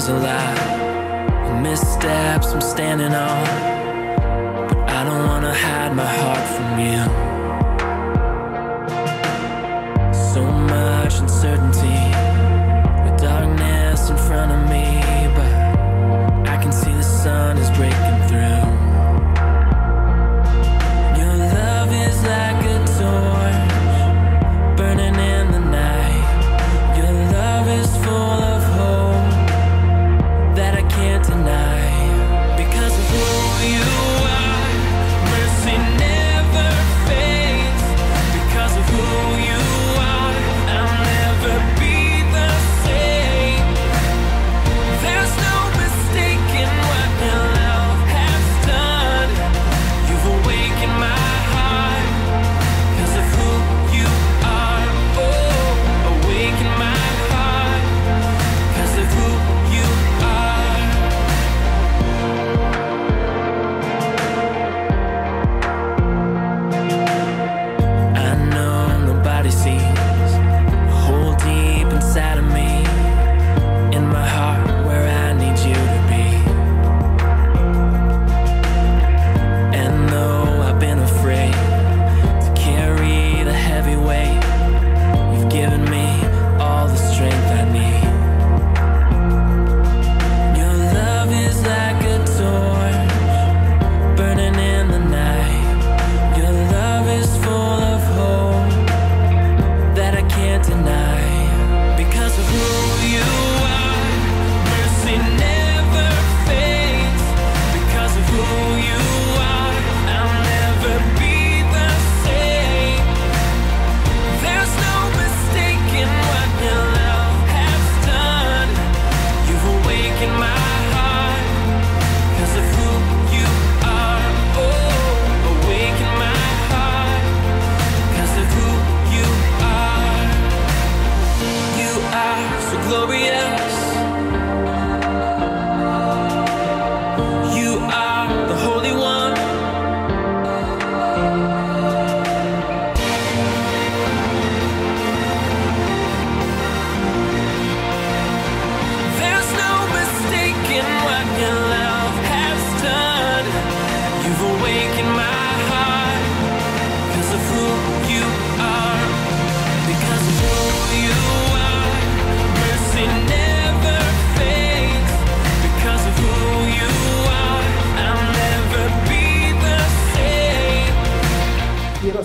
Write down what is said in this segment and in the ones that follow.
there's a lot missteps I'm standing on.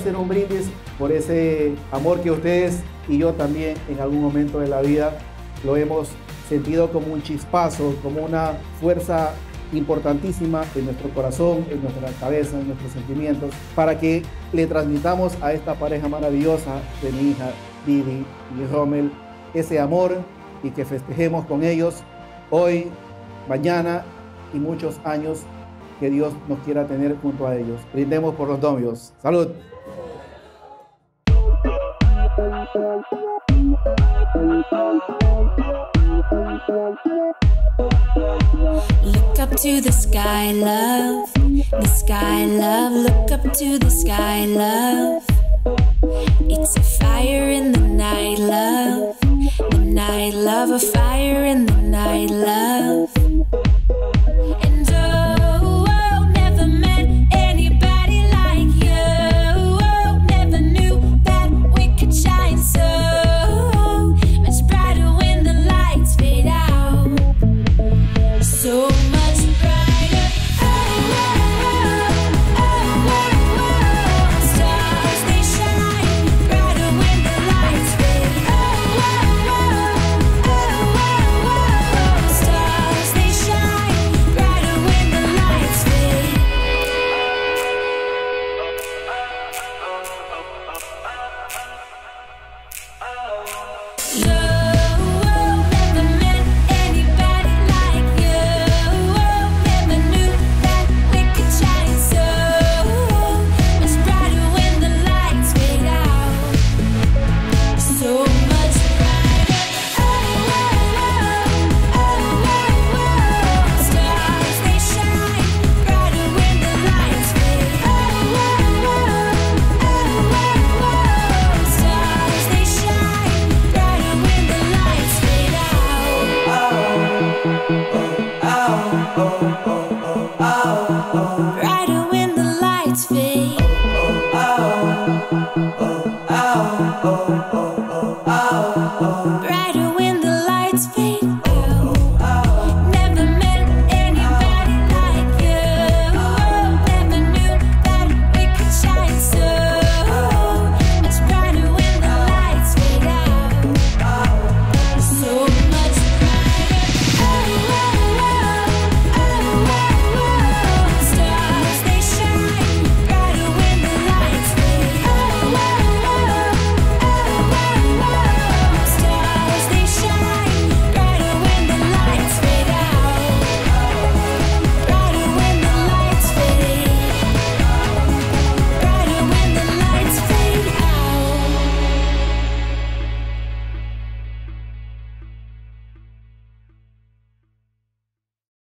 hacer un brindis por ese amor que ustedes y yo también en algún momento de la vida lo hemos sentido como un chispazo, como una fuerza importantísima en nuestro corazón, en nuestra cabeza, en nuestros sentimientos, para que le transmitamos a esta pareja maravillosa de mi hija Didi y Rommel ese amor y que festejemos con ellos hoy, mañana y muchos años que Dios nos quiera tener junto a ellos. Brindemos por los novios. Salud. Look up to the sky, love. The sky, love. Look up to the sky, love. It's a fire in the night, love. The night, love. A fire in the night, love.